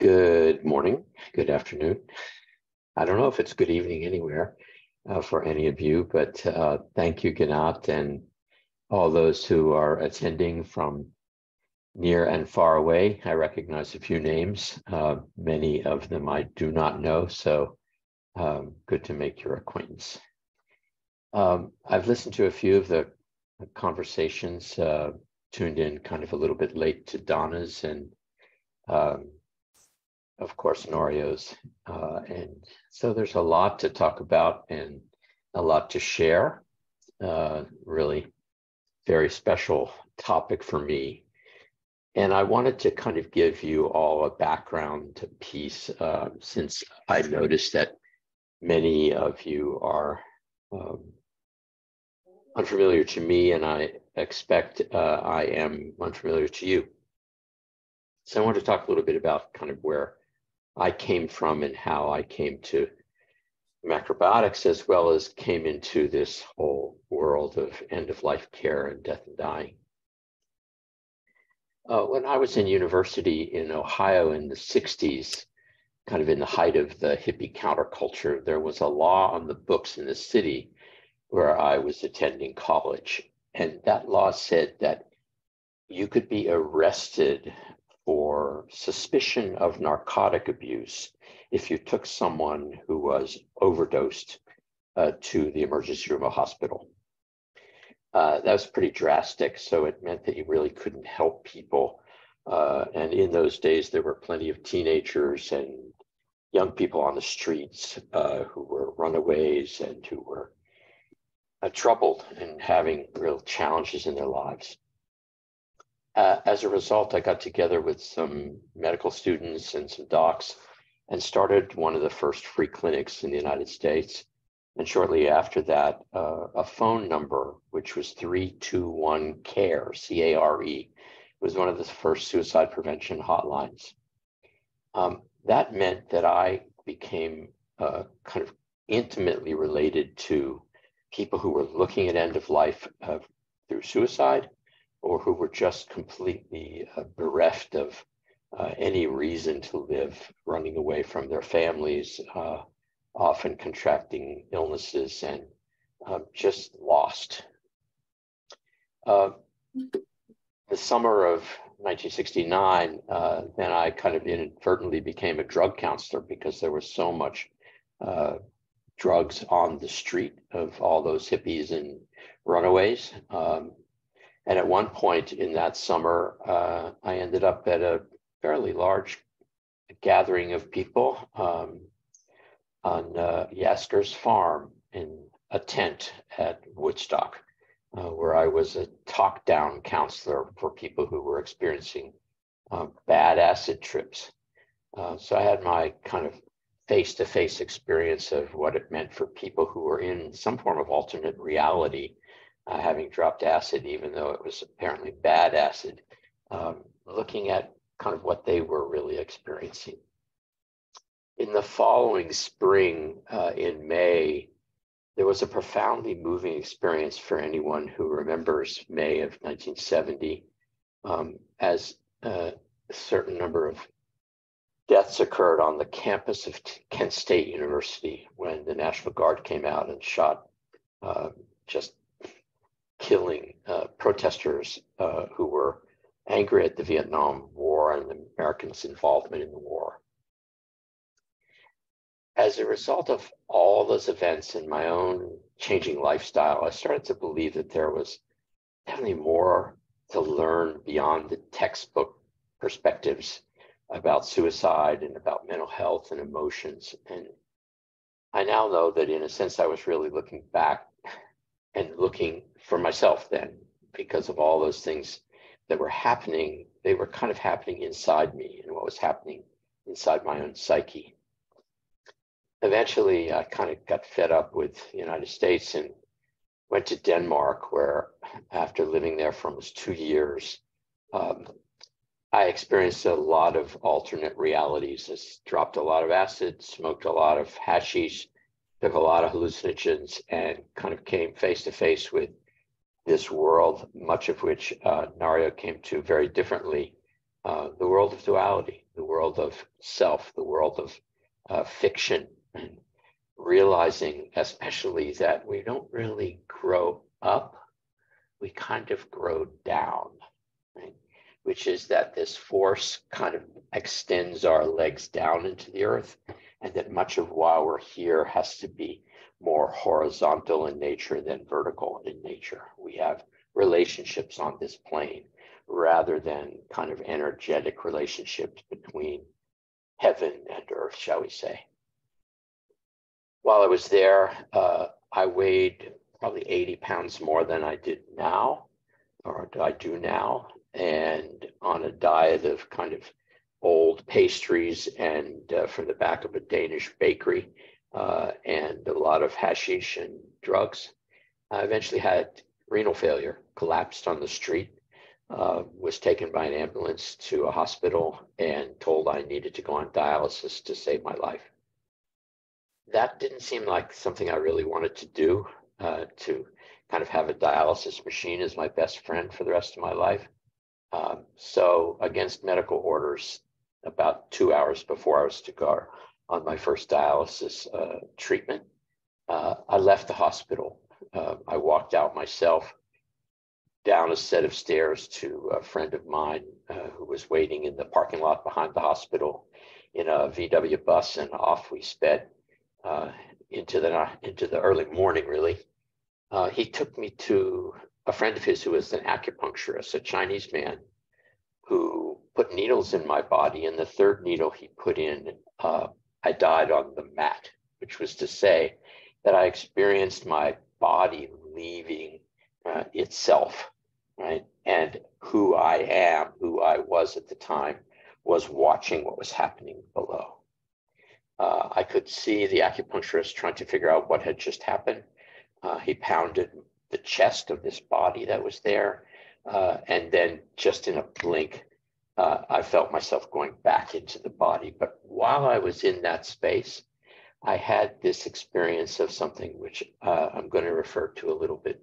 Good morning, good afternoon. I don't know if it's good evening anywhere uh, for any of you, but uh, thank you, Ginat, and all those who are attending from near and far away. I recognize a few names. Uh, many of them I do not know, so um, good to make your acquaintance. Um, I've listened to a few of the conversations, uh, tuned in kind of a little bit late to Donna's and um, of course, Norio's. Uh, and so there's a lot to talk about and a lot to share. Uh, really very special topic for me. And I wanted to kind of give you all a background piece uh, since I noticed that many of you are um, unfamiliar to me, and I expect uh, I am unfamiliar to you. So I want to talk a little bit about kind of where I came from and how I came to macrobiotics as well as came into this whole world of end of life care and death and dying. Uh, when I was in university in Ohio in the 60s, kind of in the height of the hippie counterculture, there was a law on the books in the city where I was attending college. And that law said that you could be arrested for suspicion of narcotic abuse if you took someone who was overdosed uh, to the emergency room of a hospital. Uh, that was pretty drastic. So it meant that you really couldn't help people. Uh, and in those days, there were plenty of teenagers and young people on the streets uh, who were runaways and who were uh, troubled and having real challenges in their lives uh, as a result, I got together with some medical students and some docs and started one of the first free clinics in the United States. And shortly after that, uh, a phone number, which was 321 CARE, C A R E, was one of the first suicide prevention hotlines. Um, that meant that I became uh, kind of intimately related to people who were looking at end of life uh, through suicide or who were just completely uh, bereft of uh, any reason to live, running away from their families, uh, often contracting illnesses and um, just lost. Uh, the summer of 1969, uh, then I kind of inadvertently became a drug counselor because there was so much uh, drugs on the street of all those hippies and runaways. Um, and at one point in that summer, uh, I ended up at a fairly large gathering of people um, on uh, Yasgur's farm in a tent at Woodstock, uh, where I was a talk down counselor for people who were experiencing um, bad acid trips. Uh, so I had my kind of face to face experience of what it meant for people who were in some form of alternate reality uh, having dropped acid, even though it was apparently bad acid, um, looking at kind of what they were really experiencing. In the following spring, uh, in May, there was a profoundly moving experience for anyone who remembers May of 1970, um, as uh, a certain number of deaths occurred on the campus of Kent State University when the National Guard came out and shot uh, just killing uh, protesters uh, who were angry at the Vietnam War and the Americans' involvement in the war. As a result of all those events and my own changing lifestyle, I started to believe that there was definitely more to learn beyond the textbook perspectives about suicide and about mental health and emotions. And I now know that in a sense, I was really looking back and looking for myself then because of all those things that were happening they were kind of happening inside me and what was happening inside my own psyche. Eventually i kind of got fed up with the united states and went to denmark where after living there for almost two years um, i experienced a lot of alternate realities. I dropped a lot of acid smoked a lot of hashish took a lot of hallucinogens and kind of came face to face with this world, much of which uh, Norio came to very differently, uh, the world of duality, the world world of self, the world of uh, fiction, and realizing especially that we don't really grow up, we kind of grow down, right? Which is that this force kind of extends our legs down into the earth, and that much of why we're here has to be more horizontal in nature than vertical in nature. We have relationships on this plane rather than kind of energetic relationships between heaven and earth, shall we say. While I was there, uh, I weighed probably 80 pounds more than I did now, or I do now, and on a diet of kind of old pastries and uh, from the back of a Danish bakery uh, and a lot of hashish and drugs. I eventually had renal failure, collapsed on the street, uh, was taken by an ambulance to a hospital and told I needed to go on dialysis to save my life. That didn't seem like something I really wanted to do, uh, to kind of have a dialysis machine as my best friend for the rest of my life. Um, so, against medical orders, about two hours before I was to go on my first dialysis uh, treatment, uh, I left the hospital. Uh, I walked out myself down a set of stairs to a friend of mine uh, who was waiting in the parking lot behind the hospital in a VW bus, and off we sped uh, into the into the early morning. Really, uh, he took me to a friend of his who was an acupuncturist, a Chinese man, who put needles in my body. And the third needle he put in, uh, I died on the mat, which was to say that I experienced my body leaving uh, itself, right? And who I am, who I was at the time, was watching what was happening below. Uh, I could see the acupuncturist trying to figure out what had just happened. Uh, he pounded the chest of this body that was there. Uh, and then just in a blink, uh, I felt myself going back into the body. But while I was in that space, I had this experience of something which uh, I'm going to refer to a little bit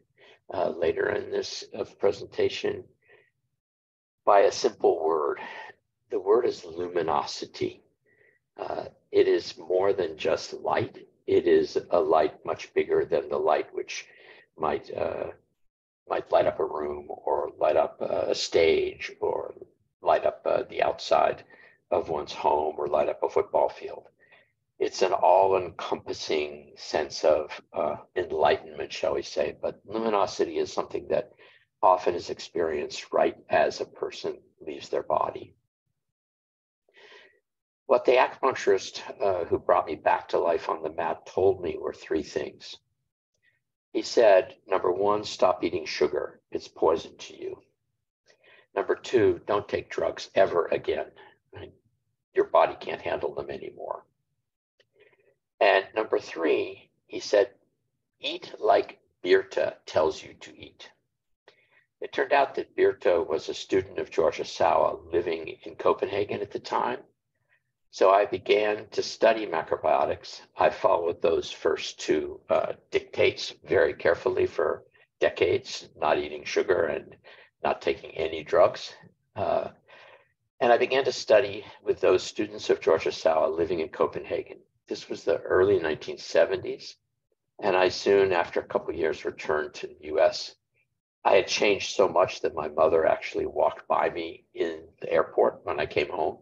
uh, later in this uh, presentation by a simple word. The word is luminosity. Uh, it is more than just light. It is a light much bigger than the light which might uh, might light up a room or light up a stage or light up uh, the outside of one's home or light up a football field it's an all-encompassing sense of uh, enlightenment, shall we say. But luminosity is something that often is experienced right as a person leaves their body. What the acupuncturist uh, who brought me back to life on the mat told me were three things. He said, number one, stop eating sugar. It's poison to you. Number two, don't take drugs ever again. Your body can't handle them anymore. And number three, he said, eat like Birta tells you to eat. It turned out that Birta was a student of George Ohsawa living in Copenhagen at the time. So I began to study macrobiotics. I followed those first two uh, dictates very carefully for decades, not eating sugar and not taking any drugs. Uh, and I began to study with those students of George Ohsawa living in Copenhagen. This was the early 1970s. And I soon, after a couple years, returned to the US. I had changed so much that my mother actually walked by me in the airport when I came home.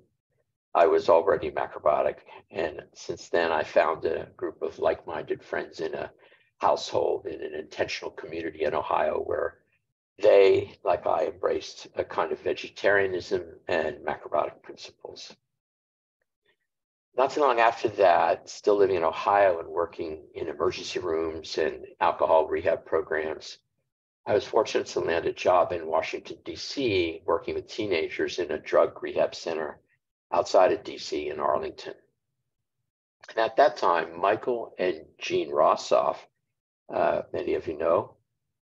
I was already macrobiotic. And since then, I found a group of like minded friends in a household in an intentional community in Ohio where they, like I, embraced a kind of vegetarianism and macrobiotic principles. Not too long after that, still living in Ohio and working in emergency rooms and alcohol rehab programs, I was fortunate to land a job in Washington, D.C., working with teenagers in a drug rehab center outside of D.C. in Arlington. And at that time, Michael and Jean Rossoff, uh, many of you know,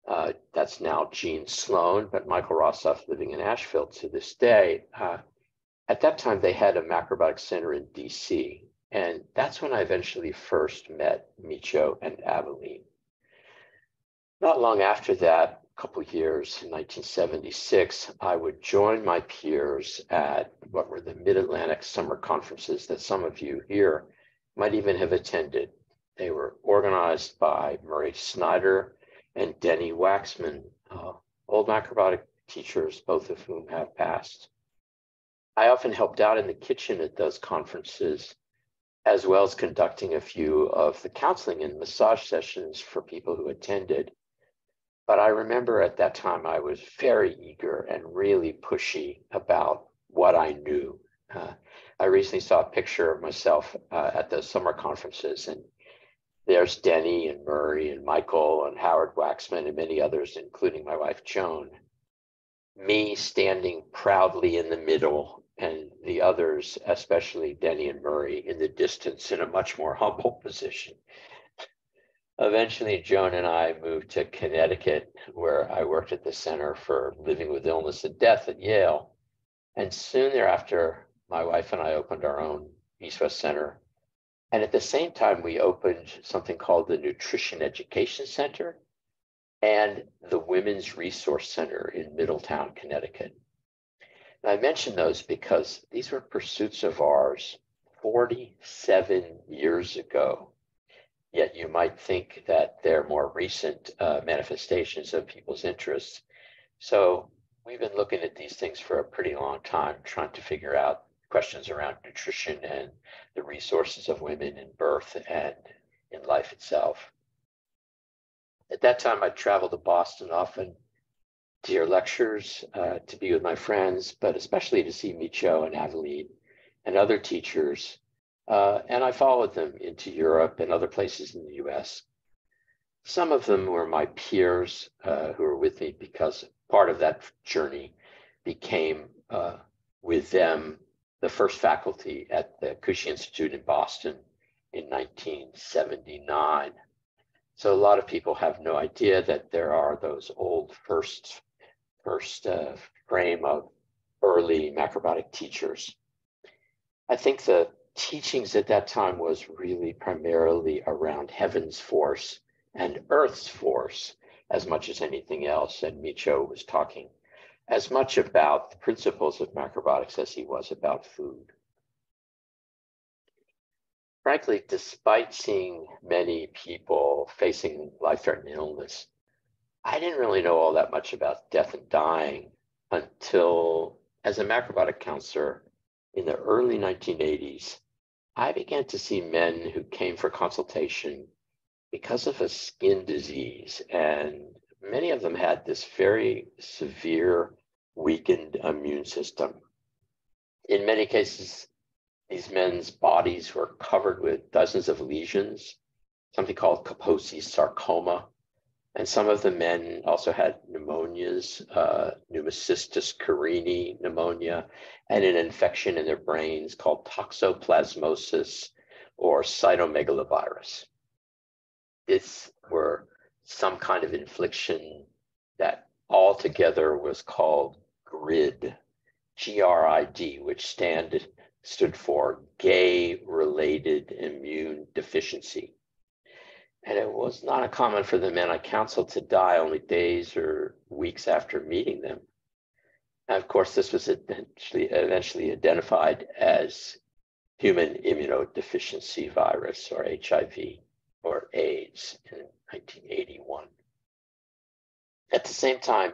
uh, that's now Jean Sloan, but Michael Rossoff living in Asheville to this day, uh, at that time, they had a macrobiotic center in DC. And that's when I eventually first met Michio and Aveline. Not long after that, a couple years in 1976, I would join my peers at what were the Mid Atlantic summer conferences that some of you here might even have attended. They were organized by Murray Snyder and Denny Waxman, uh, old macrobiotic teachers, both of whom have passed. I often helped out in the kitchen at those conferences, as well as conducting a few of the counseling and massage sessions for people who attended. But I remember at that time I was very eager and really pushy about what I knew. Uh, I recently saw a picture of myself uh, at those summer conferences, and there's Denny and Murray and Michael and Howard Waxman and many others, including my wife Joan. Me standing proudly in the middle, and the others, especially Denny and Murray, in the distance in a much more humble position. Eventually, Joan and I moved to Connecticut, where I worked at the Center for Living with Illness and Death at Yale. And soon thereafter, my wife and I opened our own East West Center and at the same time, we opened something called the Nutrition Education Center and the Women's Resource Center in Middletown, Connecticut. And I mention those because these were pursuits of ours 47 years ago. Yet you might think that they're more recent uh, manifestations of people's interests. So we've been looking at these things for a pretty long time, trying to figure out questions around nutrition and the resources of women in birth and in life itself. At that time, I traveled to Boston often to hear lectures, uh, to be with my friends, but especially to see Michio and Aveline and other teachers. Uh, and I followed them into Europe and other places in the US. Some of them were my peers uh, who were with me because part of that journey became uh, with them the first faculty at the Kushi Institute in Boston in 1979. So a lot of people have no idea that there are those old first, first uh, frame of early macrobiotic teachers. I think the teachings at that time was really primarily around heaven's force and earth's force as much as anything else. And Michio was talking as much about the principles of macrobiotics as he was about food. Frankly, despite seeing many people facing life-threatening illness, I didn't really know all that much about death and dying until, as a macrobiotic counselor in the early 1980s, I began to see men who came for consultation because of a skin disease and many of them had this very severe weakened immune system. In many cases, these men's bodies were covered with dozens of lesions, something called Kaposi sarcoma. And some of the men also had pneumonias, uh, pneumocystis carinii pneumonia, and an infection in their brains called toxoplasmosis or cytomegalovirus. These were some kind of infliction that altogether was called GRID, G-R-I-D, which stand, stood for Gay Related Immune Deficiency. And it was not uncommon for the men I counseled to die only days or weeks after meeting them. And of course, this was eventually, eventually identified as human immunodeficiency virus or HIV or AIDS in 1981. At the same time,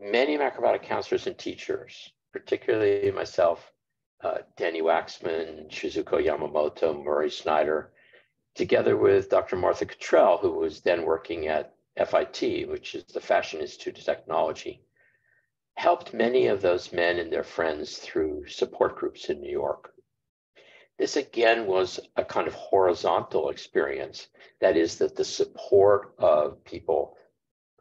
many macrobiotic counselors and teachers, particularly myself, uh, Danny Waxman, Shizuko Yamamoto, Murray Snyder, together with Dr. Martha Cottrell, who was then working at FIT, which is the Fashion Institute of Technology, helped many of those men and their friends through support groups in New York. This again was a kind of horizontal experience. That is, that the support of people,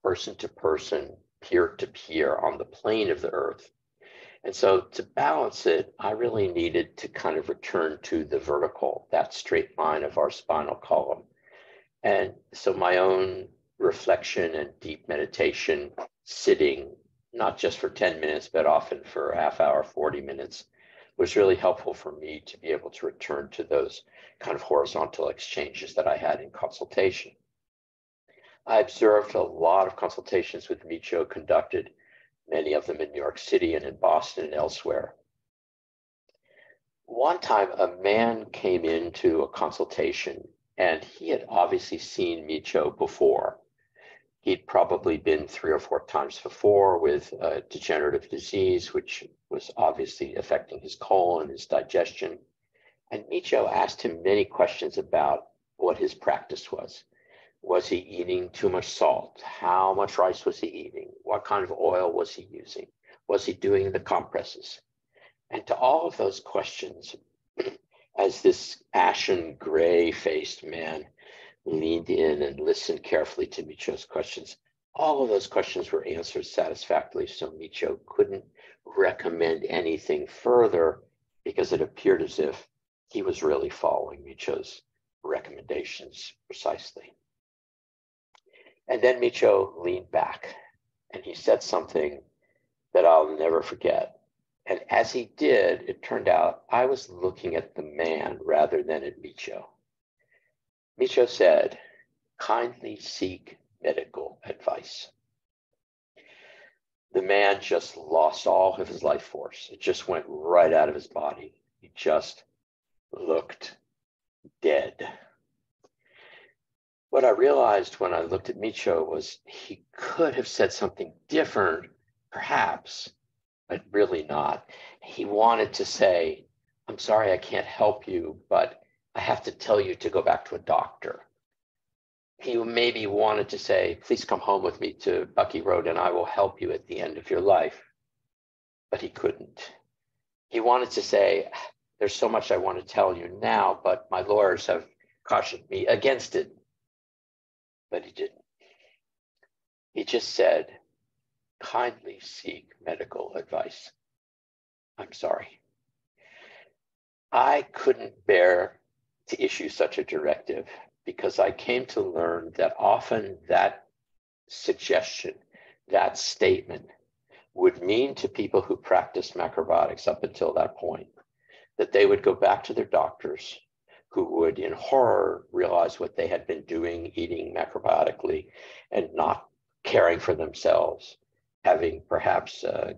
person to person, peer to peer on the plane of the earth. And so to balance it, I really needed to kind of return to the vertical, that straight line of our spinal column. And so my own reflection and deep meditation, sitting not just for 10 minutes, but often for a half hour, 40 minutes, was really helpful for me to be able to return to those kind of horizontal exchanges that I had in consultation. I observed a lot of consultations with Michio conducted, many of them in New York City and in Boston and elsewhere. One time, a man came into a consultation and he had obviously seen Michio before. He'd probably been three or four times before with a degenerative disease, which was obviously affecting his colon, and his digestion. And Michio asked him many questions about what his practice was. Was he eating too much salt? How much rice was he eating? What kind of oil was he using? Was he doing the compresses? And to all of those questions, as this ashen gray faced man leaned in and listened carefully to Michio's questions, all of those questions were answered satisfactorily. So Michio couldn't recommend anything further because it appeared as if he was really following Michio's recommendations precisely. And then Michio leaned back and he said something that I'll never forget. And as he did, it turned out I was looking at the man rather than at Michio. Michio said, kindly seek medical advice. The man just lost all of his life force. It just went right out of his body. He just looked dead. What I realized when I looked at Michio was he could have said something different, perhaps, but really not. He wanted to say, I'm sorry I can't help you, but I have to tell you to go back to a doctor. He maybe wanted to say, please come home with me to Bucky Road and I will help you at the end of your life. But he couldn't. He wanted to say, there's so much I want to tell you now, but my lawyers have cautioned me against it but he didn't. He just said, kindly seek medical advice. I'm sorry. I couldn't bear to issue such a directive because I came to learn that often that suggestion, that statement, would mean to people who practiced macrobiotics up until that point that they would go back to their doctors who would, in horror, realize what they had been doing, eating macrobiotically and not caring for themselves, having perhaps uh,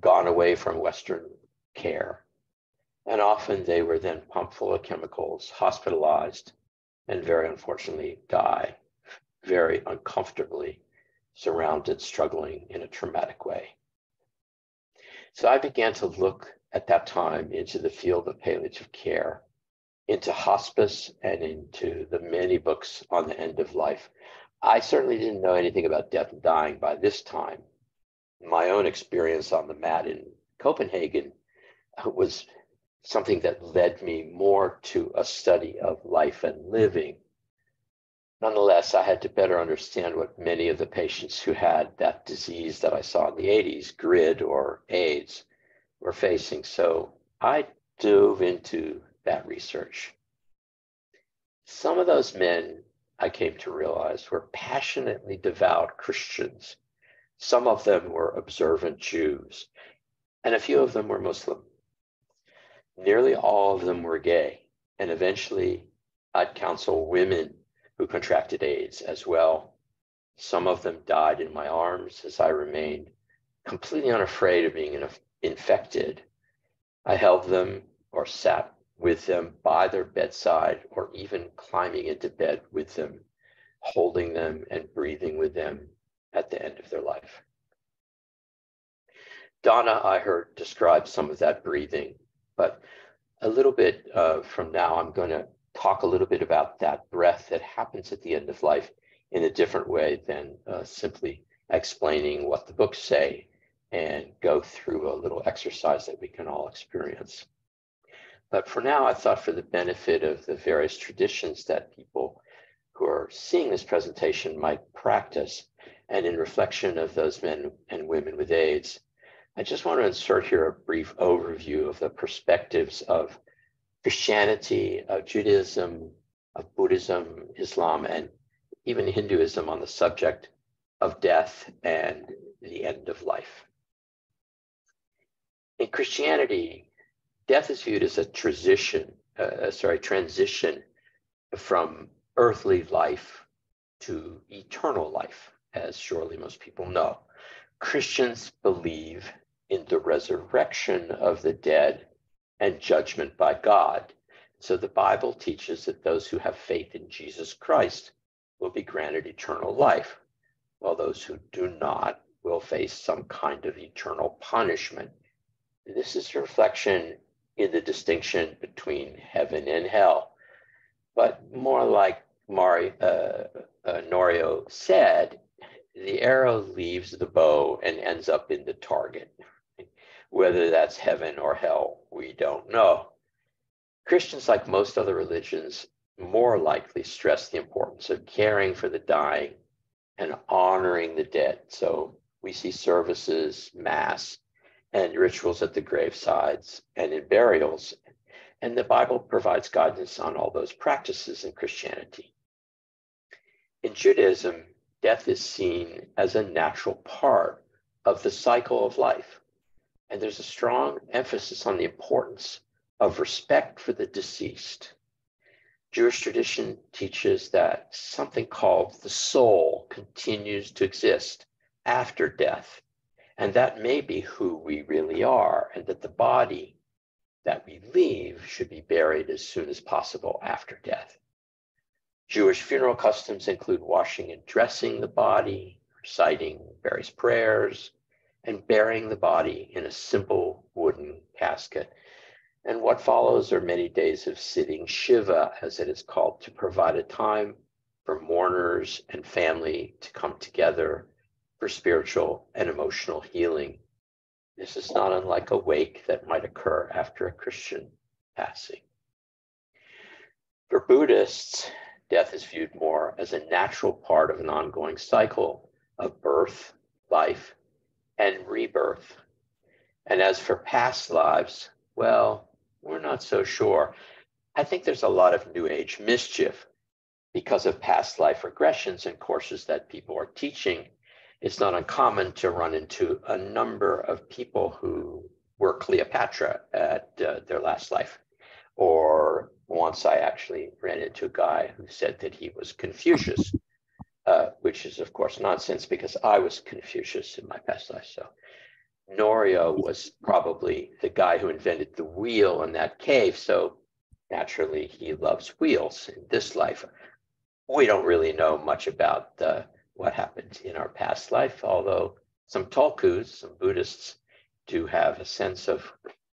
gone away from Western care. And often they were then pumped full of chemicals, hospitalized, and very unfortunately die very uncomfortably, surrounded, struggling in a traumatic way. So I began to look at that time into the field of palliative care into hospice and into the many books on the end of life. I certainly didn't know anything about death and dying by this time. My own experience on the mat in Copenhagen was something that led me more to a study of life and living. Nonetheless, I had to better understand what many of the patients who had that disease that I saw in the 80s, GRID or AIDS, were facing. So I dove into that research. Some of those men, I came to realize, were passionately devout Christians. Some of them were observant Jews, and a few of them were Muslim. Nearly all of them were gay, and eventually I'd counsel women who contracted AIDS as well. Some of them died in my arms as I remained completely unafraid of being infected. I held them or sat with them by their bedside or even climbing into bed with them, holding them and breathing with them at the end of their life. Donna, I heard describe some of that breathing, but a little bit uh, from now, I'm going to talk a little bit about that breath that happens at the end of life in a different way than uh, simply explaining what the books say and go through a little exercise that we can all experience. But for now, I thought for the benefit of the various traditions that people who are seeing this presentation might practice, and in reflection of those men and women with AIDS, I just want to insert here a brief overview of the perspectives of Christianity, of Judaism, of Buddhism, Islam, and even Hinduism on the subject of death and the end of life. In Christianity, death is viewed as a transition, uh, uh, sorry, transition from earthly life to eternal life, as surely most people know. Christians believe in the resurrection of the dead and judgment by God. So the Bible teaches that those who have faith in Jesus Christ will be granted eternal life, while those who do not will face some kind of eternal punishment. This is a reflection in the distinction between heaven and hell. But more like Mari, uh, uh, Norio said, the arrow leaves the bow and ends up in the target. Whether that's heaven or hell, we don't know. Christians, like most other religions, more likely stress the importance of caring for the dying and honoring the dead. So we see services, mass, and rituals at the gravesides and in burials. And the Bible provides guidance on all those practices in Christianity. In Judaism, death is seen as a natural part of the cycle of life. And there's a strong emphasis on the importance of respect for the deceased. Jewish tradition teaches that something called the soul continues to exist after death, and that may be who we really are, and that the body that we leave should be buried as soon as possible after death. Jewish funeral customs include washing and dressing the body, reciting various prayers, and burying the body in a simple wooden casket. And what follows are many days of sitting Shiva, as it is called, to provide a time for mourners and family to come together for spiritual and emotional healing. This is not unlike a wake that might occur after a Christian passing. For Buddhists, death is viewed more as a natural part of an ongoing cycle of birth, life, and rebirth. And as for past lives, well, we're not so sure. I think there's a lot of New Age mischief because of past life regressions and courses that people are teaching. It's not uncommon to run into a number of people who were Cleopatra at uh, their last life or once I actually ran into a guy who said that he was Confucius, uh, which is, of course, nonsense because I was Confucius in my past life. So Norio was probably the guy who invented the wheel in that cave. So naturally, he loves wheels in this life. We don't really know much about uh, what happened in our past life, although some Tulkus, some Buddhists, do have a sense of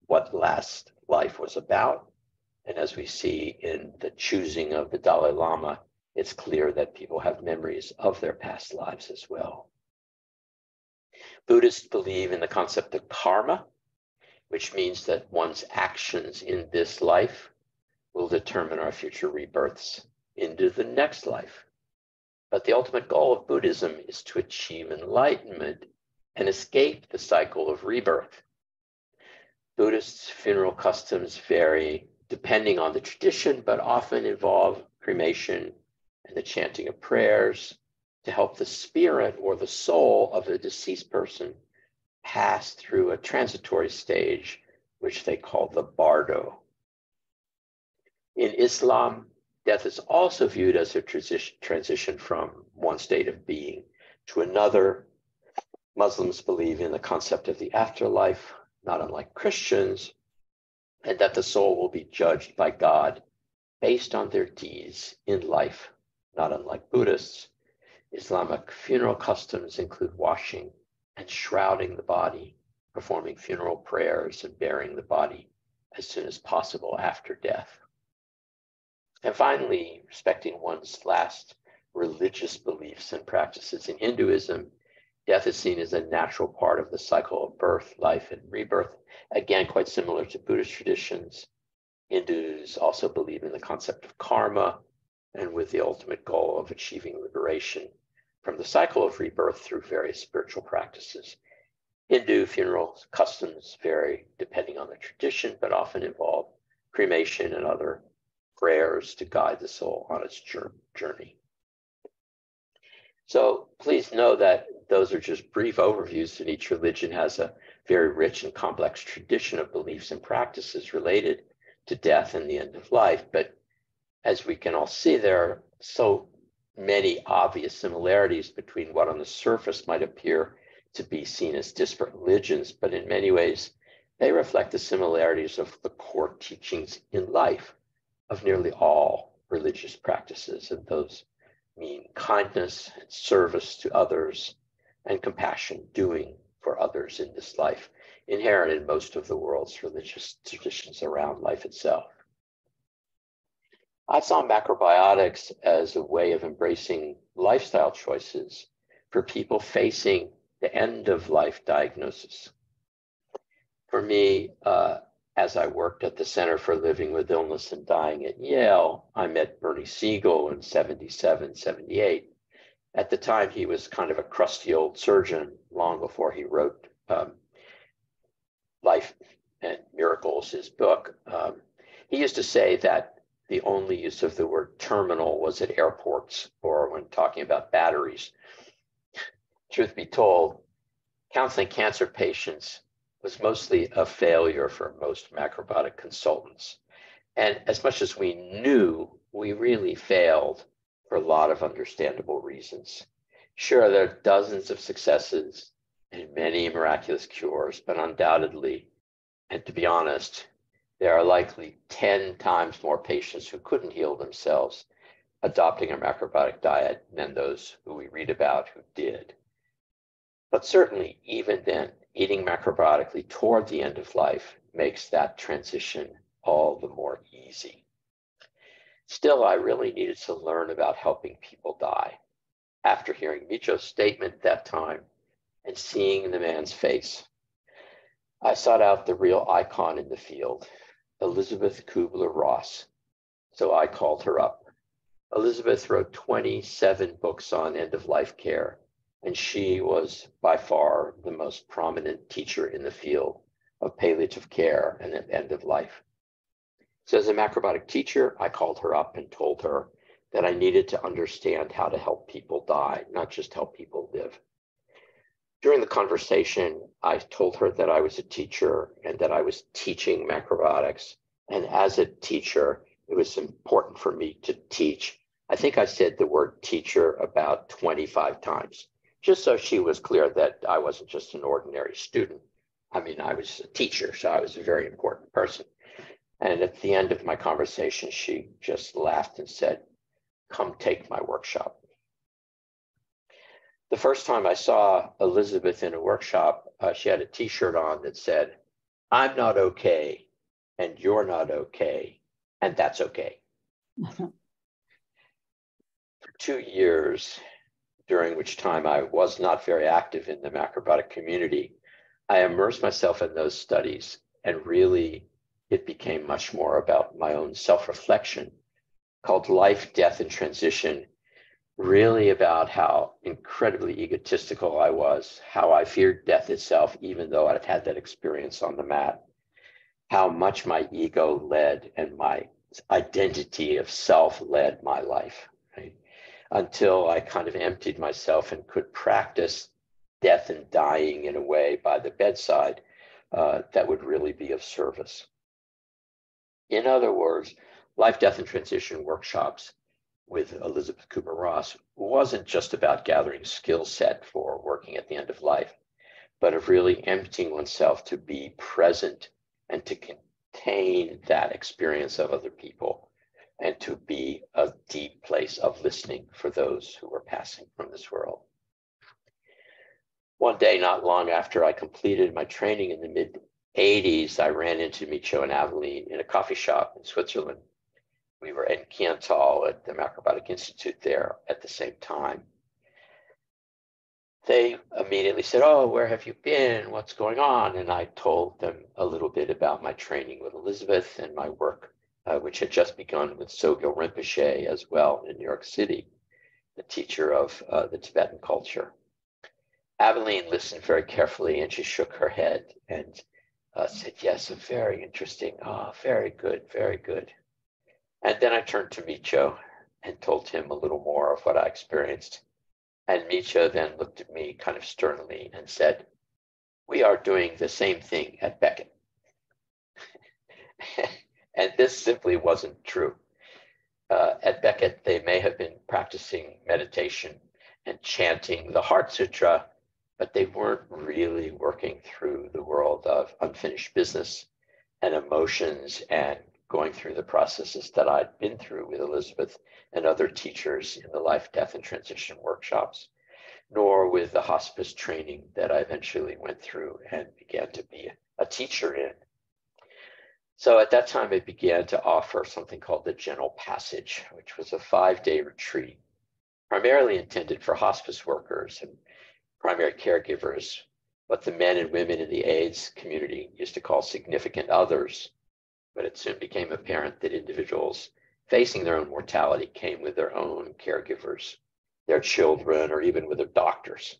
what last life was about and as we see in the choosing of the Dalai Lama, it's clear that people have memories of their past lives as well. Buddhists believe in the concept of karma, which means that one's actions in this life will determine our future rebirths into the next life. But the ultimate goal of Buddhism is to achieve enlightenment and escape the cycle of rebirth. Buddhists' funeral customs vary depending on the tradition, but often involve cremation and the chanting of prayers to help the spirit or the soul of the deceased person pass through a transitory stage, which they call the bardo. In Islam, death is also viewed as a transition, transition from one state of being to another. Muslims believe in the concept of the afterlife, not unlike Christians, and that the soul will be judged by God based on their deeds in life, not unlike Buddhists. Islamic funeral customs include washing and shrouding the body, performing funeral prayers, and burying the body as soon as possible after death. And finally, respecting one's last religious beliefs and practices in Hinduism, Death is seen as a natural part of the cycle of birth, life, and rebirth. Again, quite similar to Buddhist traditions. Hindus also believe in the concept of karma and with the ultimate goal of achieving liberation from the cycle of rebirth through various spiritual practices. Hindu funeral customs vary depending on the tradition, but often involve cremation and other prayers to guide the soul on its journey. So please know that those are just brief overviews, and each religion has a very rich and complex tradition of beliefs and practices related to death and the end of life. But as we can all see, there are so many obvious similarities between what on the surface might appear to be seen as disparate religions, but in many ways, they reflect the similarities of the core teachings in life of nearly all religious practices, and those mean kindness and service to others and compassion, doing for others in this life, inherent in most of the world's religious traditions around life itself. I saw macrobiotics as a way of embracing lifestyle choices for people facing the end of life diagnosis. For me, uh, as I worked at the Center for Living with Illness and Dying at Yale, I met Bernie Siegel in 77, 78. At the time, he was kind of a crusty old surgeon long before he wrote um, Life and Miracles, his book. Um, he used to say that the only use of the word terminal was at airports or when talking about batteries. Truth be told, counseling cancer patients was mostly a failure for most macrobiotic consultants. And as much as we knew, we really failed for a lot of understandable reasons. Sure, there are dozens of successes and many miraculous cures, but undoubtedly, and to be honest, there are likely 10 times more patients who couldn't heal themselves adopting a macrobiotic diet than those who we read about who did. But certainly, even then, eating macrobiotically toward the end of life makes that transition all the more easy. Still, I really needed to learn about helping people die. After hearing Michio's statement that time and seeing the man's face, I sought out the real icon in the field, Elisabeth Kübler-Ross. So I called her up. Elisabeth wrote 27 books on end of life care and she was by far the most prominent teacher in the field of palliative care and end of life. So as a macrobiotic teacher, I called her up and told her that I needed to understand how to help people die, not just help people live. During the conversation, I told her that I was a teacher and that I was teaching macrobiotics. And as a teacher, it was important for me to teach. I think I said the word teacher about 25 times just so she was clear that I wasn't just an ordinary student. I mean, I was a teacher, so I was a very important person. And at the end of my conversation, she just laughed and said, Come take my workshop. The first time I saw Elisabeth in a workshop, uh, she had a t shirt on that said, I'm not okay, and you're not okay, and that's okay. For two years, during which time I was not very active in the macrobiotic community, I immersed myself in those studies and really it became much more about my own self reflection called Life, Death, and Transition, really about how incredibly egotistical I was, how I feared death itself, even though I'd had that experience on the mat, how much my ego led and my identity of self led my life until I kind of emptied myself and could practice death and dying in a way by the bedside uh, that would really be of service. In other words, life, death, and transition workshops with Elisabeth Kübler-Ross wasn't just about gathering skill set for working at the end of life, but of really emptying oneself to be present and to contain that experience of other people and to be a deep place of listening for those who are passing from this world. One day, not long after I completed my training in the mid 80s, I ran into Michio and Aveline in a coffee shop in Switzerland. We were in Kiental at the Macrobiotic Institute there at the same time. They immediately said, Oh, where have you been? What's going on? And I told them a little bit about my training with Elisabeth and my work uh, which had just begun with Sogyal Rinpoche as well in New York City, the teacher of uh, the Tibetan culture. Aveline listened very carefully and she shook her head and uh, said, Yes, very interesting. Ah, oh, very good, very good. And then I turned to Michio and told him a little more of what I experienced. And Michio then looked at me kind of sternly and said, We are doing the same thing at Becket. And this simply wasn't true. uh, at Becket, they may have been practicing meditation and chanting the Heart Sutra, but they weren't really working through the world of unfinished business and emotions and going through the processes that I'd been through with Elisabeth and other teachers in the life, death, and transition workshops, nor with the hospice training that I eventually went through and began to be a teacher in. So at that time, I began to offer something called the Gentle Passage, which was a five day retreat, primarily intended for hospice workers and primary caregivers, what the men and women in the AIDS community used to call significant others. But it soon became apparent that individuals facing their own mortality came with their own caregivers, their children, or even with their doctors.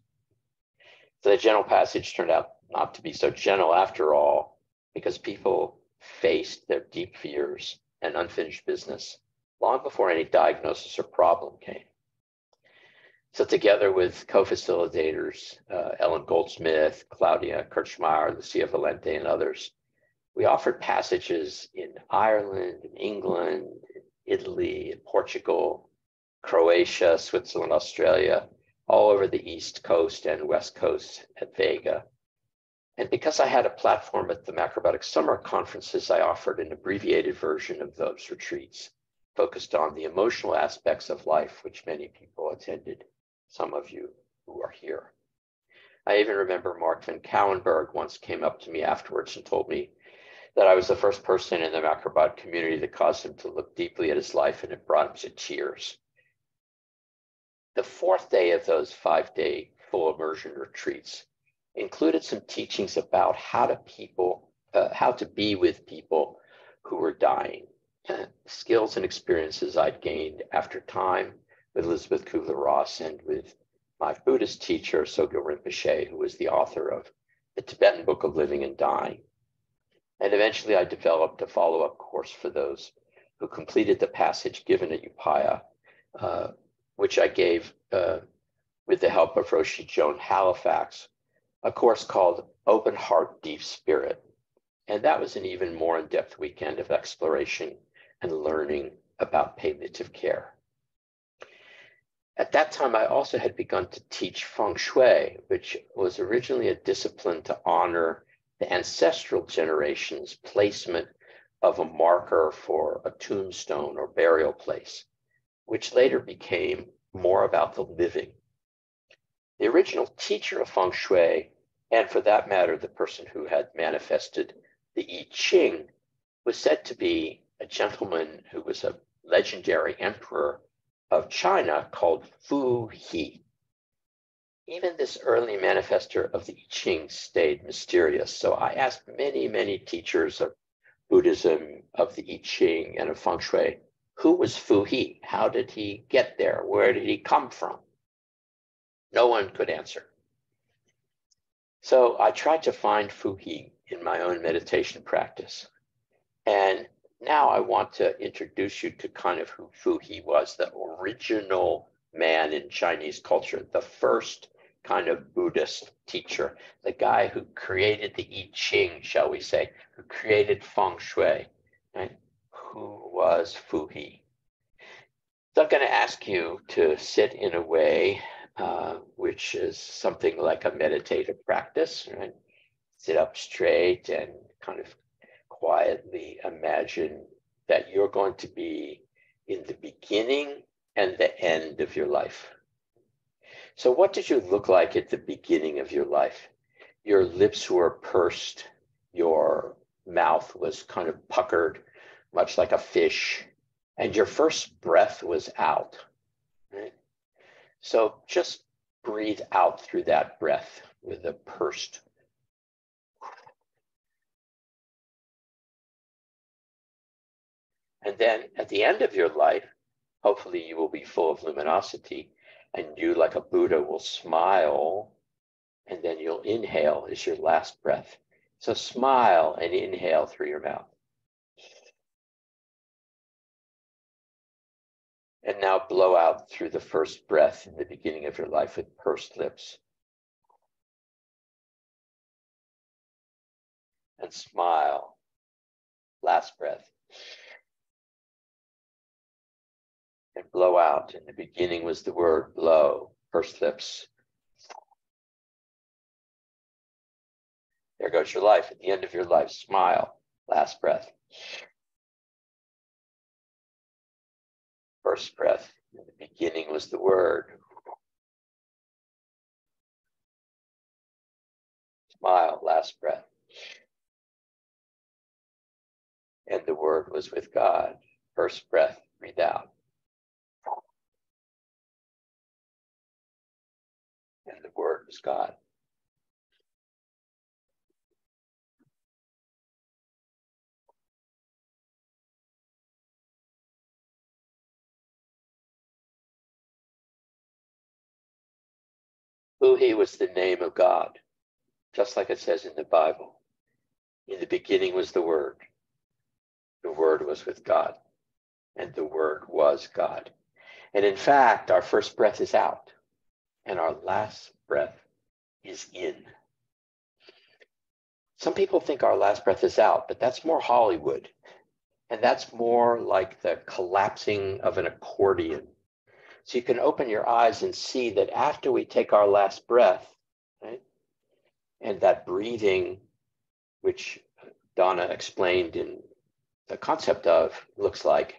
So the gentle passage turned out not to be so gentle after all, because people faced their deep fears and unfinished business long before any diagnosis or problem came. So together with co-facilitators, uh, Ellen Goldsmith, Claudia Kirchmeier, Lucia Valente, and others, we offered passages in Ireland, in England, in Italy, in Portugal, Croatia, Switzerland, Australia, all over the East Coast and West Coast at Vega. And because I had a platform at the Macrobiotic Summer Conferences, I offered an abbreviated version of those retreats, focused on the emotional aspects of life, which many people attended, some of you who are here. I even remember Marc Van Cauwenberghe once came up to me afterwards and told me that I was the first person in the macrobiotic community that caused him to look deeply at his life and it brought him to tears. The fourth day of those five day full immersion retreats included some teachings about how to people, uh, how to be with people who were dying, uh, skills and experiences I'd gained after time with Elisabeth Kübler-Ross and with my Buddhist teacher, Sogyal Rinpoche, who was the author of the Tibetan Book of Living and Dying. And eventually I developed a follow-up course for those who completed the passage given at Upaya, uh, which I gave uh, with the help of Roshi Joan Halifax, a course called Open Heart, Deep Spirit. And that was an even more in depth weekend of exploration and learning about palliative care. At that time, I also had begun to teach feng shui, which was originally a discipline to honor the ancestral generation's placement of a marker for a tombstone or burial place, which later became more about the living. The original teacher of feng shui and for that matter, the person who had manifested the I Ching was said to be a gentleman who was a legendary emperor of China called Fu He. Even this early manifester of the I Ching stayed mysterious. So I asked many, many teachers of Buddhism, of the I Ching, and of Feng Shui, who was Fu He? How did he get there? Where did he come from? No one could answer. So I tried to find Fu He in my own meditation practice. And now I want to introduce you to kind of who Fu He was, the original man in Chinese culture, the first kind of Buddhist teacher, the guy who created the I Ching, shall we say, who created Feng Shui, right? Who was Fu He? So I'm going to ask you to sit in a way uh, which is something like a meditative practice, right? Sit up straight and kind of quietly imagine that you're going to be in the beginning and the end of your life. So, what did you look like at the beginning of your life? Your lips were pursed, your mouth was kind of puckered, much like a fish, and your first breath was out. Right? So just breathe out through that breath with a pursed. And then at the end of your life, hopefully you will be full of luminosity and you, like a Buddha, will smile and then you'll inhale is your last breath. So smile and inhale through your mouth. And now blow out through the first breath in the beginning of your life with pursed lips. And smile. Last breath. And blow out. In the beginning was the word blow, pursed lips. There goes your life. At the end of your life, smile. Last breath. First breath. In the beginning was the word. Smile. Last breath. And the word was with God. First breath. Breathe out. Word is God. Who he was the name of God, just like it says in the Bible. In the beginning was the Word. The Word was with God, and the Word was God. And in fact, our first breath is out, and our last breath is in. Some people think our last breath is out, but that's more Hollywood. And that's more like the collapsing of an accordion so you can open your eyes and see that after we take our last breath, right, and that breathing, which Donna explained in the concept of, looks like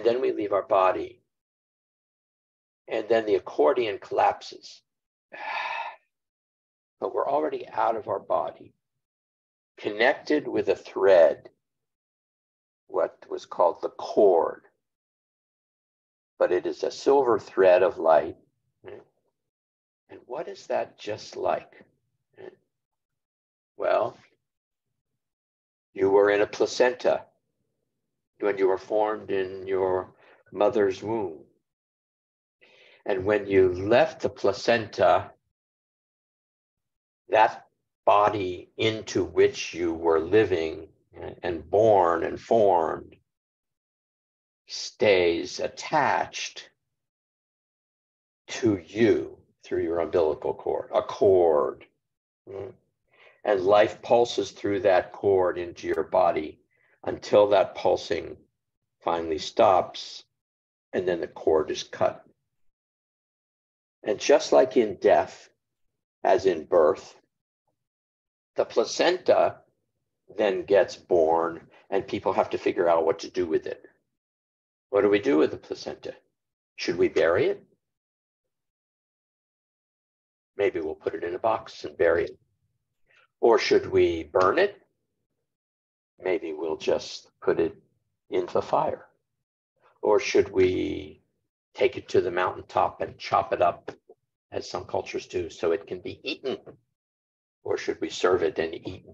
and then we leave our body. And then the accordion collapses. But we're already out of our body, connected with a thread, what was called the cord. But it is a silver thread of light. And what is that just like? Well, you were in a placenta when you were formed in your mother's womb. And when you left the placenta, that body into which you were living and born and formed stays attached to you through your umbilical cord, a cord. Hmm. And life pulses through that cord into your body until that pulsing finally stops and then the cord is cut. And just like in death, as in birth, the placenta then gets born and people have to figure out what to do with it. What do we do with the placenta? Should we bury it? Maybe we'll put it in a box and bury it. Or should we burn it? Maybe we'll just put it into the fire? Or should we take it to the mountaintop and chop it up, as some cultures do, so it can be eaten? Or should we serve it and eat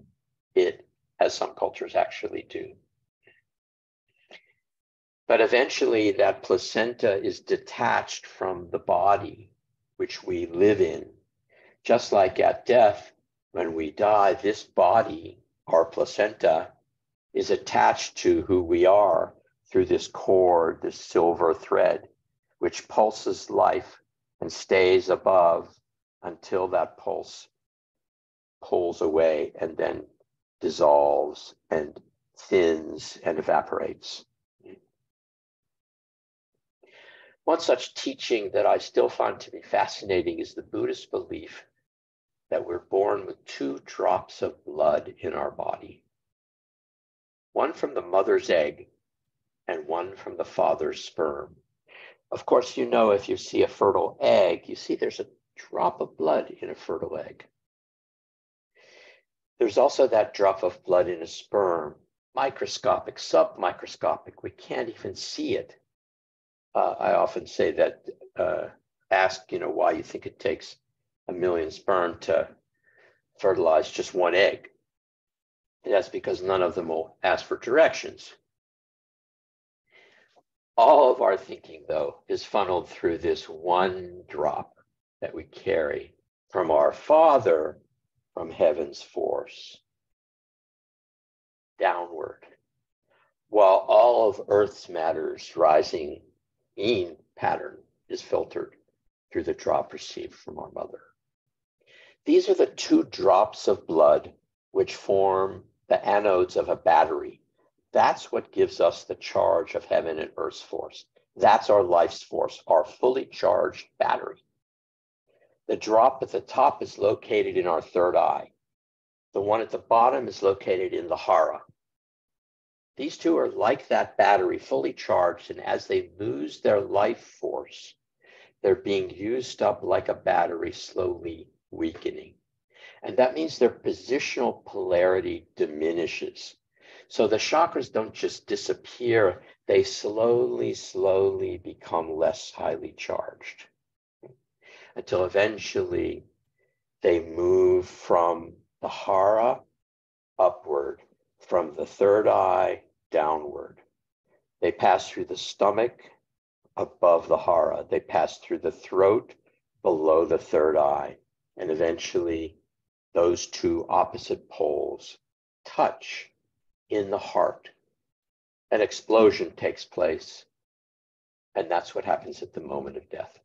it, as some cultures actually do? But eventually, that placenta is detached from the body which we live in. Just like at death, when we die, this body, our placenta, is attached to who we are through this cord, this silver thread, which pulses life and stays above until that pulse pulls away and then dissolves and thins and evaporates. One such teaching that I still find to be fascinating is the Buddhist belief that we're born with two drops of blood in our body one from the mother's egg and one from the father's sperm. Of course, you know if you see a fertile egg, you see there's a drop of blood in a fertile egg. There's also that drop of blood in a sperm, microscopic, submicroscopic. We can't even see it. Uh, I often say that, uh, ask, you know, why you think it takes a million sperm to fertilize just one egg. That's because none of them will ask for directions. All of our thinking, though, is funneled through this one drop that we carry from our Father from heaven's force downward. while all of Earth's matter's rising in pattern is filtered through the drop received from our mother. These are the two drops of blood which form the anodes of a battery. That's what gives us the charge of heaven and earth's force. That's our life's force, our fully charged battery. The drop at the top is located in our third eye. The one at the bottom is located in the hara. These two are like that battery, fully charged, and as they lose their life force, they're being used up like a battery, slowly weakening. And that means their positional polarity diminishes. So the chakras don't just disappear, they slowly, slowly become less highly charged until eventually they move from the hara upward, from the third eye downward. They pass through the stomach above the hara, they pass through the throat below the third eye, and eventually those two opposite poles touch in the heart. An explosion takes place, and that's what happens at the moment of death.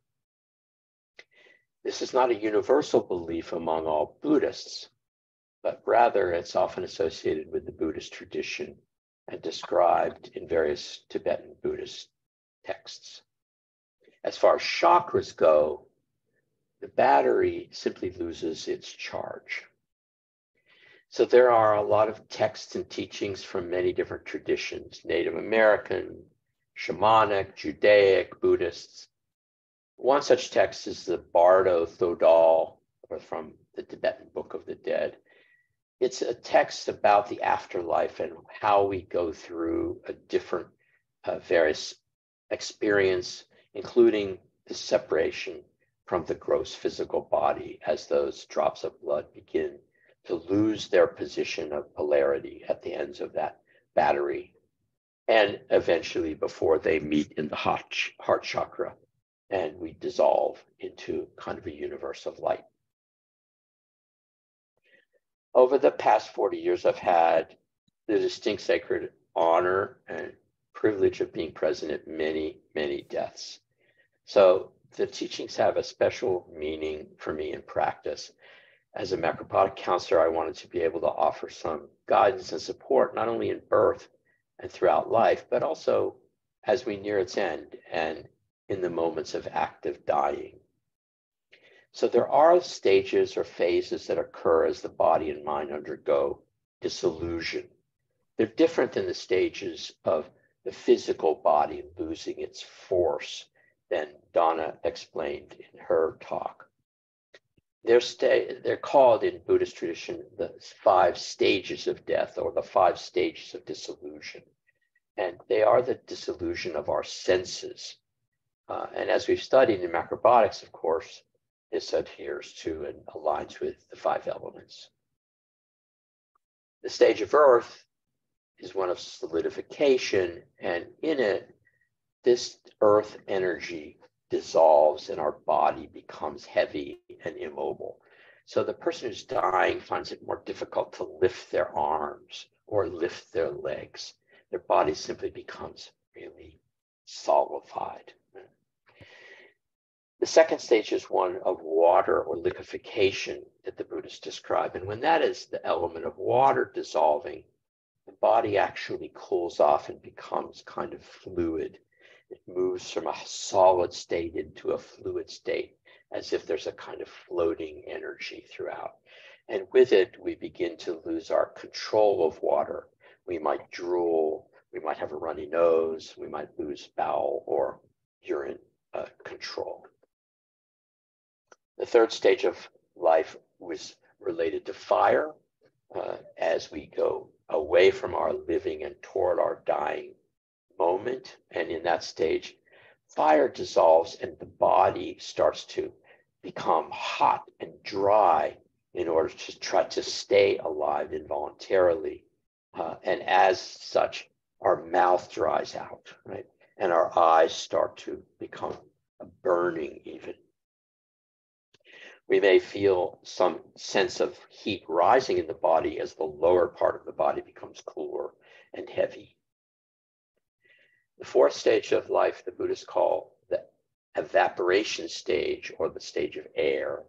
This is not a universal belief among all Buddhists, but rather it's often associated with the Buddhist tradition and described in various Tibetan Buddhist texts. As far as chakras go, the battery simply loses its charge. So there are a lot of texts and teachings from many different traditions Native American, shamanic, Judaic, Buddhists. One such text is the Bardo Thodol, or from the Tibetan Book of the Dead. It's a text about the afterlife and how we go through a different uh, various experience, including the separation from the gross physical body as those drops of blood begin to lose their position of polarity at the ends of that battery and eventually before they meet in the heart, heart chakra and we dissolve into kind of a universe of light. Over the past 40 years, I've had the distinct sacred honor and privilege of being present at many, many deaths. So the teachings have a special meaning for me in practice. As a macrobiotic counselor, I wanted to be able to offer some guidance and support, not only in birth and throughout life, but also as we near its end and in the moments of active dying. So there are stages or phases that occur as the body and mind undergo dissolution. They're different than the stages of the physical body losing its force than Donna explained in her talk. They're, sta- they're called in Buddhist tradition the five stages of death or the five stages of dissolution. And they are the dissolution of our senses. Uh, and as we've studied in macrobiotics, of course, this adheres to and aligns with the five elements. The stage of Earth is one of solidification, and in it, this earth energy dissolves and our body becomes heavy and immobile. So the person who's dying finds it more difficult to lift their arms or lift their legs. Their body simply becomes really solidified. The second stage is one of water or liquefaction that the Buddhists describe. And when that is the element of water dissolving, the body actually cools off and becomes kind of fluid it moves from a solid state into a fluid state as if there's a kind of floating energy throughout. And with it, we begin to lose our control of water. We might drool, we might have a runny nose, we might lose bowel or urine uh, control. The third stage of life was related to fire. Uh, as we go away from our living and toward our dying, moment and in that stage, fire dissolves and the body starts to become hot and dry in order to try to stay alive involuntarily. Uh, and as such, our mouth dries out, right? And our eyes start to become burning even. We may feel some sense of heat rising in the body as the lower part of the body becomes cooler and heavy. The fourth stage of life, the Buddhists call the evaporation stage or the stage of air.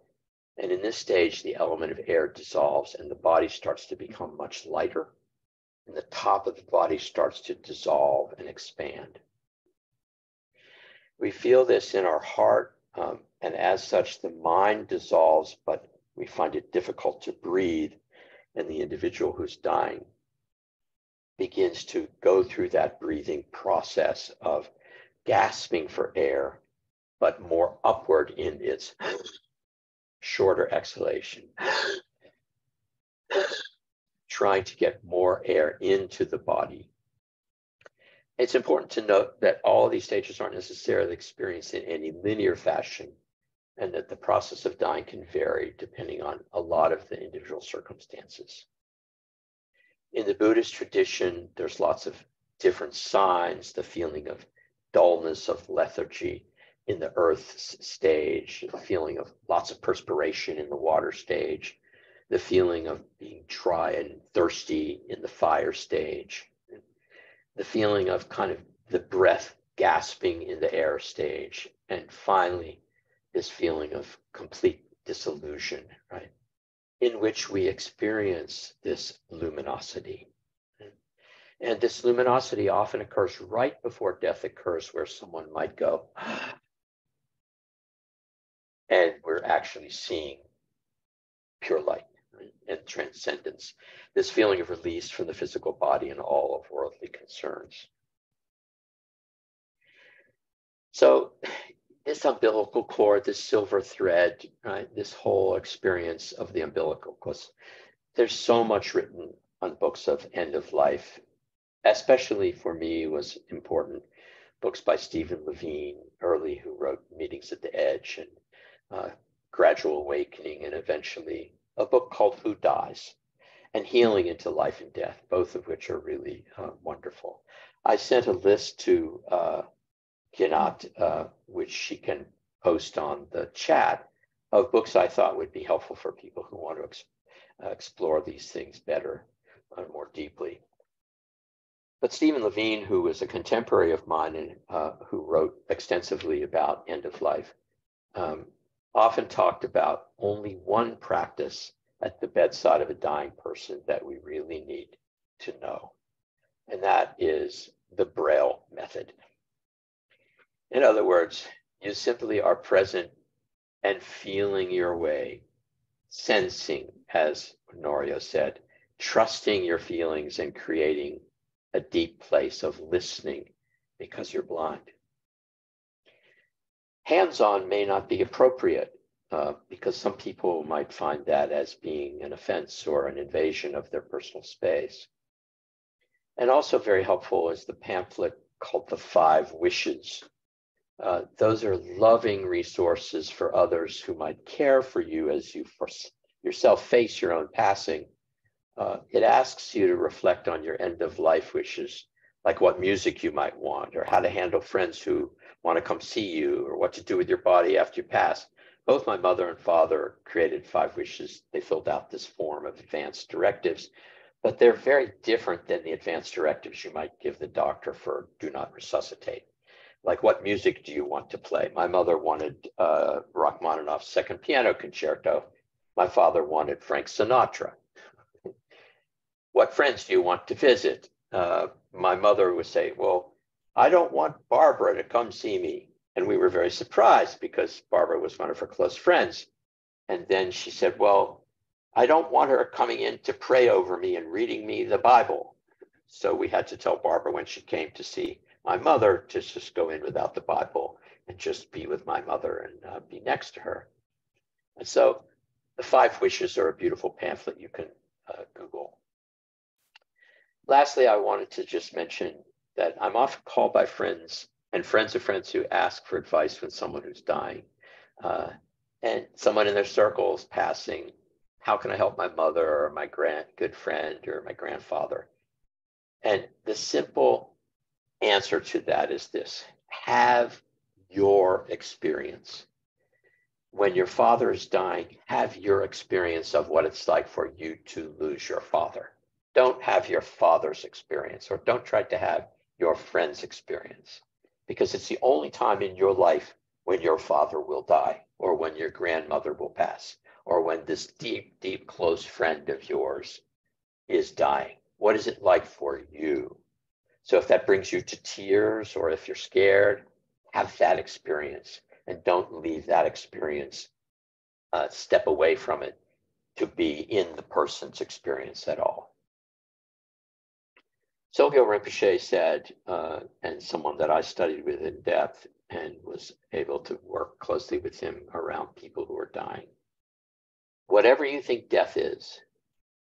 And in this stage, the element of air dissolves and the body starts to become much lighter. And the top of the body starts to dissolve and expand. We feel this in our heart, um, and as such, the mind dissolves, but we find it difficult to breathe. And the individual who's dying begins to go through that breathing process of gasping for air, but more upward in its shorter exhalation, trying to get more air into the body. It's important to note that all of these stages aren't necessarily experienced in any linear fashion, and that the process of dying can vary depending on a lot of the individual circumstances. In the Buddhist tradition, there's lots of different signs, the feeling of dullness, of lethargy, in the earth stage, the feeling of lots of perspiration in the water stage, the feeling of being dry and thirsty in the fire stage, the feeling of kind of the breath gasping in the air stage, and finally, this feeling of complete disillusion, right? In which we experience this luminosity. And this luminosity often occurs right before death occurs, where someone might go, and we're actually seeing pure light and transcendence, this feeling of release from the physical body and all of worldly concerns. So, this umbilical cord, this silver thread, right, this whole experience of the umbilical, because there's so much written on books of end of life, especially for me was important books by Stephen Levine, early, who wrote Meetings at the Edge and uh, Gradual Awakening, and eventually a book called Who Dies and Healing into Life and Death, both of which are really uh, wonderful. I sent a list to uh, Ginat, uh, which she can post on the chat, of books I thought would be helpful for people who want to ex- uh, explore these things better, uh, more deeply. But Stephen Levine, who was a contemporary of mine and uh, who wrote extensively about end of life, um, often talked about only one practice at the bedside of a dying person that we really need to know, and that is the Braille method. In other words, you simply are present and feeling your way, sensing, as Norio said, trusting your feelings and creating a deep place of listening because you're blind hands-on may not be appropriate uh, because some people might find that as being an offense or an invasion of their personal space. And also very helpful is the pamphlet called The Five Wishes. Uh, those are loving resources for others who might care for you as you yourself face your own passing. Uh, it asks you to reflect on your end of life wishes, like what music you might want, or how to handle friends who want to come see you or what to do with your body after you pass. Both my mother and father created five wishes. They filled out this form of advanced directives, but they're very different than the advanced directives you might give the doctor for do not resuscitate. Like, what music do you want to play? My mother wanted uh, Rachmaninoff's Second Piano Concerto. My father wanted Frank Sinatra. what friends do you want to visit? Uh, my mother would say, Well, I don't want Barbara to come see me. And we were very surprised because Barbara was one of her close friends. And then she said, Well, I don't want her coming in to pray over me and reading me the Bible. So we had to tell Barbara when she came to see my mother to just go in without the Bible and just be with my mother and uh, be next to her. And so the five wishes are a beautiful pamphlet you can uh, Google. Lastly, I wanted to just mention that I'm often called by friends and friends of friends who ask for advice when someone who's dying uh, and someone in their circle is passing. How can I help my mother or my grand good friend or my grandfather? And the simple answer to that is this have your experience. When your father is dying, have your experience of what it's like for you to lose your father. Don't have your father's experience, or don't try to have your friend's experience because it's the only time in your life when your father will die or when your grandmother will pass or when this deep, deep, close friend of yours is dying. What is it like for you? So if that brings you to tears or if you're scared, have that experience and don't leave that experience, uh, step away from it to be in the person's experience at all. Sogyal Rinpoche said, uh, and someone that I studied with in depth and was able to work closely with him around people who are dying. Whatever you think death is,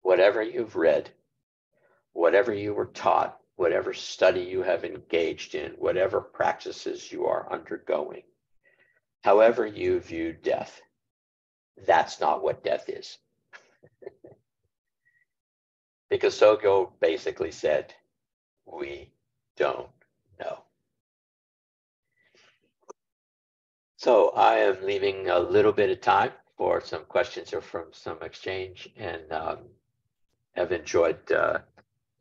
whatever you've read, whatever you were taught, whatever study you have engaged in, whatever practices you are undergoing, however you view death, that's not what death is. because Sogyal basically said, we don't know. So I am leaving a little bit of time for some questions or from some exchange and um, have enjoyed uh,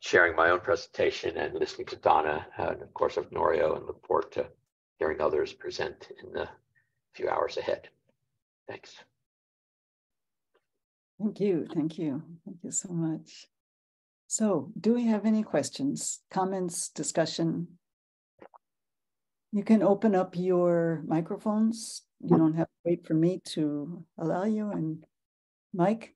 sharing my own presentation and listening to Donna and of course of Norio and look forward to hearing others present in the few hours ahead. Thanks. Thank you. Thank you. Thank you so much. So, do we have any questions, comments, discussion? You can open up your microphones. You don't have to wait for me to allow you. And Mike?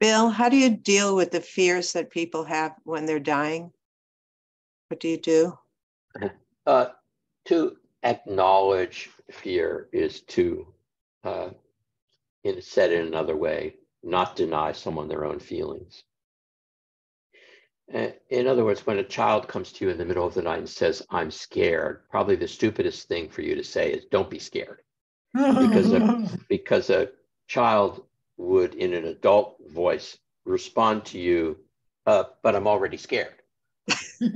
Bill, how do you deal with the fears that people have when they're dying? What do you do? Uh, to acknowledge fear is to, uh, in, said in another way, not deny someone their own feelings. Uh, in other words, when a child comes to you in the middle of the night and says, I'm scared, probably the stupidest thing for you to say is, don't be scared. because, a, because a child would, in an adult voice, respond to you, uh, but I'm already scared.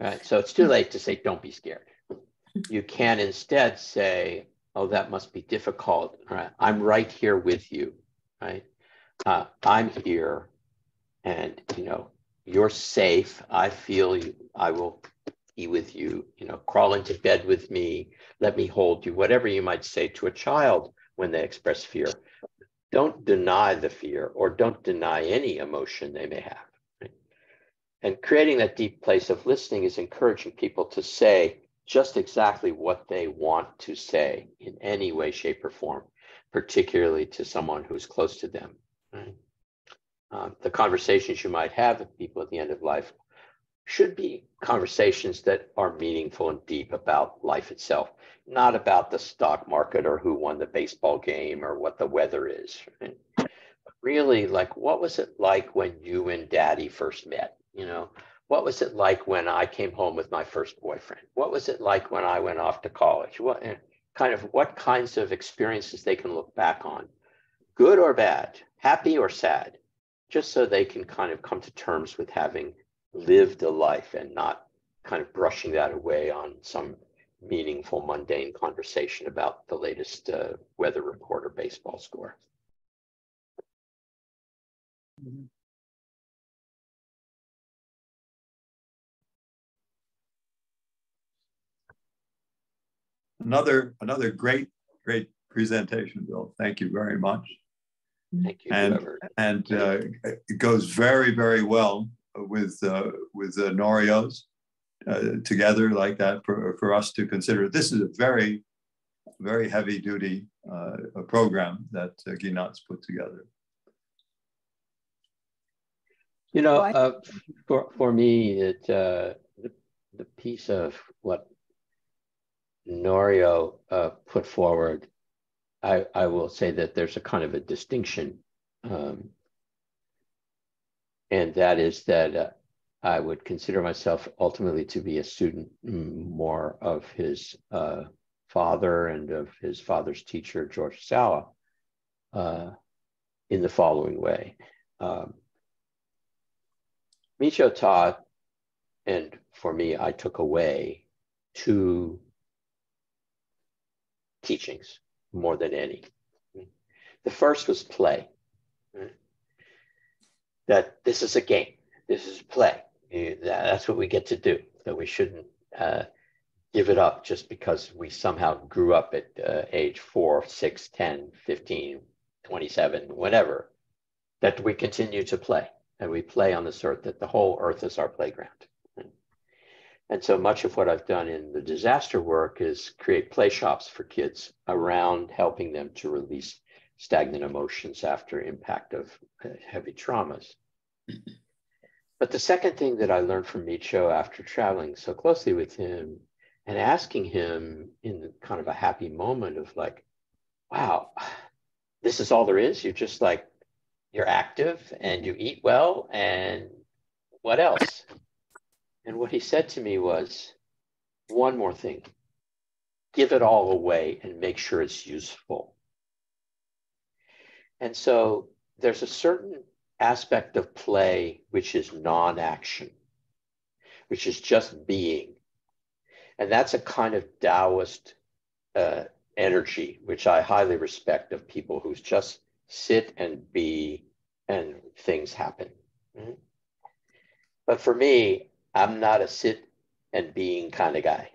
right? So it's too late to say, don't be scared. You can instead say, oh, that must be difficult. Right? I'm right here with you right? Uh, I'm here and, you know, you're safe. I feel you. I will be with you, you know, crawl into bed with me, let me hold you, whatever you might say to a child when they express fear. Don't deny the fear or don't deny any emotion they may have. Right? And creating that deep place of listening is encouraging people to say just exactly what they want to say in any way, shape, or form particularly to someone who's close to them. Right? Um, the conversations you might have with people at the end of life should be conversations that are meaningful and deep about life itself, not about the stock market or who won the baseball game or what the weather is. Really, like, what was it like when you and daddy first met? You know, what was it like when I came home with my first boyfriend? What was it like when I went off to college? What, kind of what kinds of experiences they can look back on, good or bad, happy or sad, just so they can kind of come to terms with having lived a life and not kind of brushing that away on some meaningful, mundane conversation about the latest uh, weather report or baseball score. Mm-hmm. another another great great presentation, Bill. Thank you very much. Thank you. And and uh, it goes very very well with uh, with uh, Norio's uh, together like that for, for us to consider. This is a very very heavy duty uh, program that uh, Ginat's put together. You know, uh, for for me, it uh, the, the piece of what Norio uh, put forward, I, I will say that there's a kind of a distinction. Um, and that is that uh, I would consider myself ultimately to be a student more of his uh, father and of his father's teacher, George Ohsawa, uh, in the following way. Um, taught, and for me, I took away two teachings more than any. The first was play. That this is a game. this is play. That's what we get to do. That we shouldn't uh, give it up just because we somehow grew up at uh, age 4, 6, 10, 15, 27, whatever. That we continue to play and we play on this earth, that the whole earth is our playground. And so much of what I've done in the disaster work is create play shops for kids around helping them to release stagnant emotions after impact of heavy traumas. But the second thing that I learned from Michio after traveling so closely with him and asking him in kind of a happy moment of like, wow, this is all there is. You're just like, you're active and you eat well and what else? And what he said to me was, one more thing, give it all away and make sure it's useful. And so there's a certain aspect of play which is non action, which is just being. And that's a kind of Taoist uh, energy, which I highly respect of people who just sit and be and things happen. Mm-hmm. But for me, I'm not a sit and being kind of guy.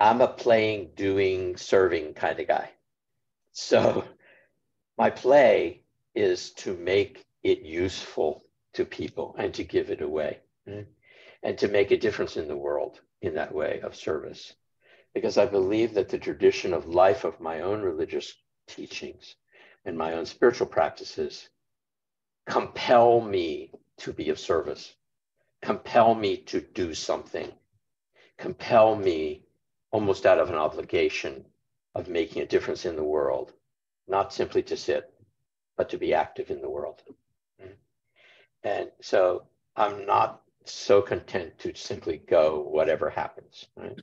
I'm a playing, doing, serving kind of guy. So my play is to make it useful to people and to give it away mm-hmm. and to make a difference in the world in that way of service. Because I believe that the tradition of life of my own religious teachings and my own spiritual practices compel me to be of service, compel me to do something, compel me almost out of an obligation of making a difference in the world, not simply to sit, but to be active in the world. And so I'm not so content to simply go whatever happens, right?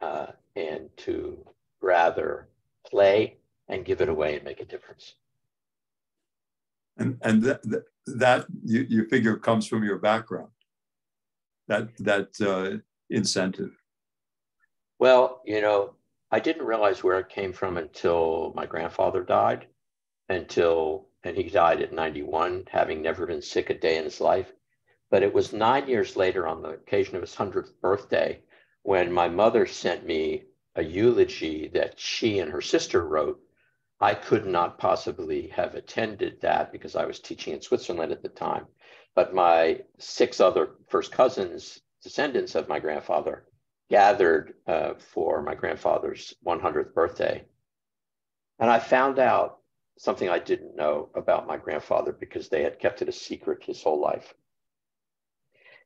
Uh, and to rather play and give it away and make a difference. And and that that you, you figure comes from your background. That that uh, incentive. Well, you know, I didn't realize where it came from until my grandfather died, until and he died at 91, having never been sick a day in his life. But it was nine years later, on the occasion of his 100th birthday, when my mother sent me a eulogy that she and her sister wrote I could not possibly have attended that because I was teaching in Switzerland at the time. But my six other first cousins, descendants of my grandfather, gathered uh, for my grandfather's 100th birthday. And I found out something I didn't know about my grandfather because they had kept it a secret his whole life.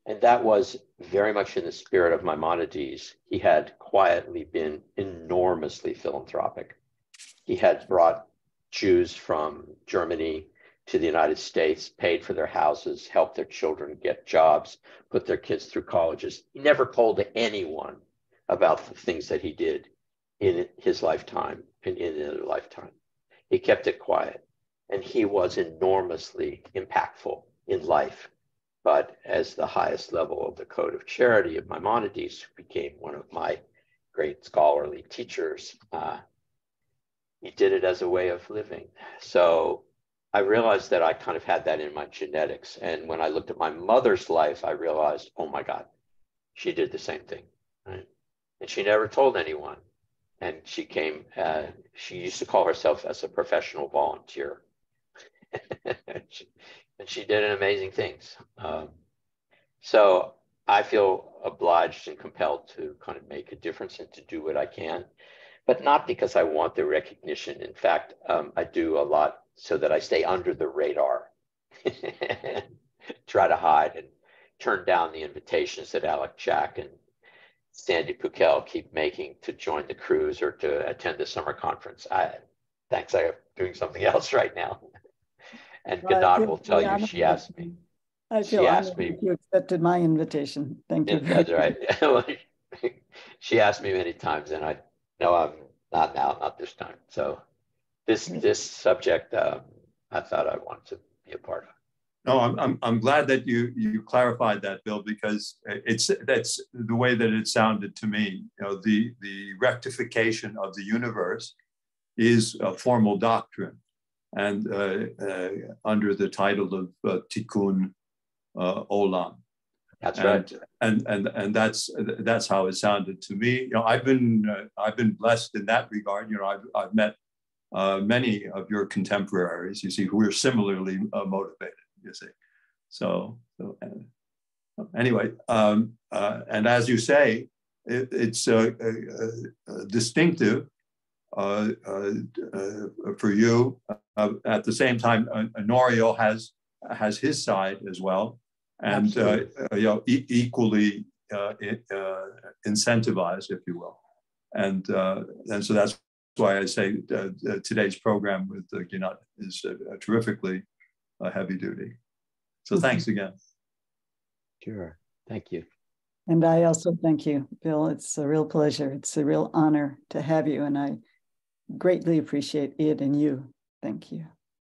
And that was very much in the spirit of Maimonides. He had quietly been enormously philanthropic he had brought Jews from Germany to the United States, paid for their houses, helped their children get jobs, put their kids through colleges. He never told anyone about the things that he did in his lifetime and in another lifetime. He kept it quiet and he was enormously impactful in life. But as the highest level of the code of charity of Maimonides, who became one of my great scholarly teachers, uh, he did it as a way of living. So I realized that I kind of had that in my genetics. And when I looked at my mother's life, I realized, oh my God, she did the same thing. Right? And she never told anyone. And she came, uh, she used to call herself as a professional volunteer. and, she, did amazing things. Um, so I feel obliged and compelled to kind of make a difference and to do what I can but not because I want the recognition. In fact, um, I do a lot so that I stay under the radar, try to hide and turn down the invitations that Alex Jack and Sandy Pukel keep making to join the cruise or to attend the summer conference. I, thanks, I'm doing something else right now. And well, Ginat will tell you, she asked me. I feel she asked me. You accepted my invitation. Thank you. That's right. she asked me many times, and I no, I'm not now, not this time. So this this subject, um, I thought I wanted to be a part of. No, I'm, I'm, I'm glad that you you clarified that, Bill, because it's that's the way that it sounded to me. You know, the the rectification of the universe is a formal doctrine, and uh, uh, under the title of uh, Tikkun uh, Olam. That's and, right. And and and that's that's how it sounded to me. You know, I've been uh, I've been blessed in that regard. You know, I've I've met uh, many of your contemporaries. You see, who are similarly uh, motivated. You see, so, so anyway, um, uh, and as you say, it, it's uh, uh, distinctive for you. at the same time, Norio has has his side as well and uh, uh, you know, e equally uh, incentivized, if you will. And, and so that's why I say today's program with uh, Ginat is terrifically heavy duty. So thanks again. Sure. Thank you. And I also thank you, Bill. It's a real pleasure. It's a real honor to have you. And I greatly appreciate it and you. Thank you.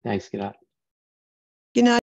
Thanks, Ginat. Ginat.